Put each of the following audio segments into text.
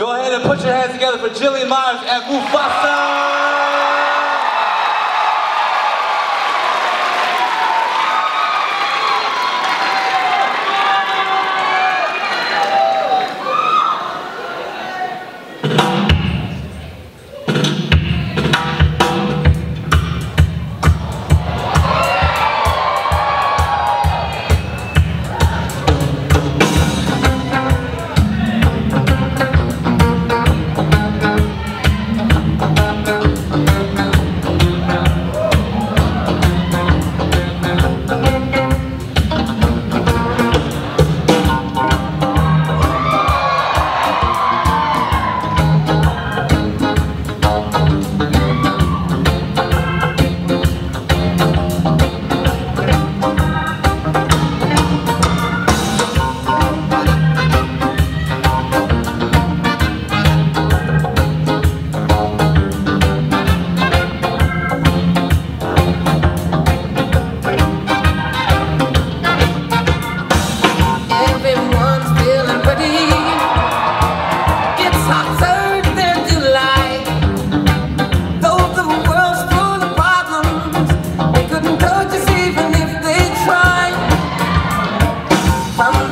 Go ahead and put your hands together for Jillian Myers and Mufasa!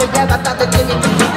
together, started giving